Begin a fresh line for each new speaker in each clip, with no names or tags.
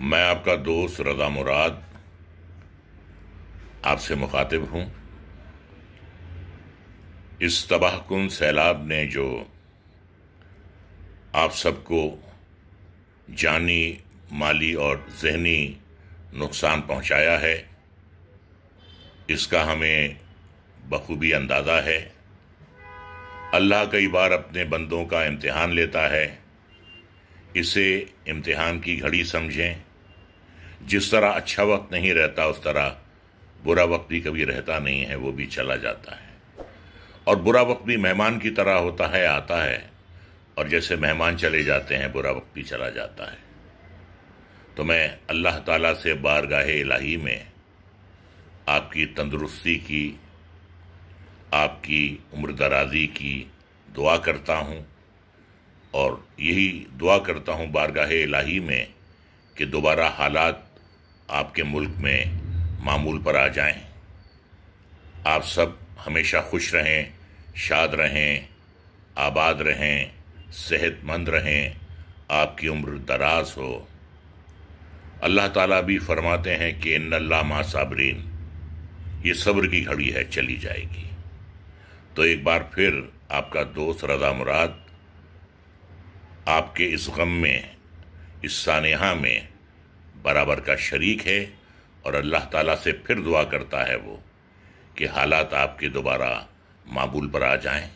मैं आपका दोस्त रजा मुराद आपसे मुखातिब हूँ। इस तबाहकुन सैलाब ने जो आप सबको जानी, माली और जहनी नुकसान पहुँचाया है, इसका हमें बखूबी अंदाज़ा है। अल्लाह कई बार अपने बंदों का इम्तिहान लेता है। इसे इम्तिहान की घड़ी समझें। जिस तरह अच्छा वक्त नहीं रहता, उस तरह बुरा वक्त भी कभी रहता नहीं है, वो भी चला जाता है। और बुरा वक्त भी मेहमान की तरह होता है, आता है। और जैसे मेहमान चले जाते हैं, बुरा वक्त भी चला जाता है। तो मैं अल्लाह ताला से बारगाह इलाही में आपकी तंदुरुस्ती की, आपकी उम्र दराजी की दुआ करता हूँ। और यही दुआ करता हूँ बारगाह इलाही में कि दोबारा हालात आपके मुल्क में मामूल पर आ जाएँ। आप सब हमेशा खुश रहें, शाद रहें, आबाद रहें, सेहतमंद रहें, आपकी उम्र दराज हो। अल्लाह ताला भी फरमाते हैं कि इन मा साबरीन, ये सब्र की घड़ी है, चली जाएगी। तो एक बार फिर आपका दोस्त रजा मुराद आपके इस गम में इस सानहा में बराबर का शरीक है और अल्लाह ताला से फिर दुआ करता है वो कि हालात आपके दोबारा मामूल पर आ जाएँ,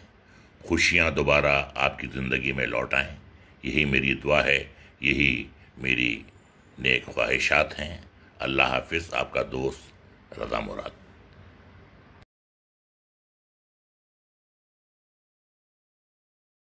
खुशियाँ दोबारा आपकी ज़िंदगी में लौट आएँ। यही मेरी दुआ है यही मेरी नेक ख्वाहिशात हैं। अल्लाह हाफिज़ आपका दोस्त रज़ा मुराद।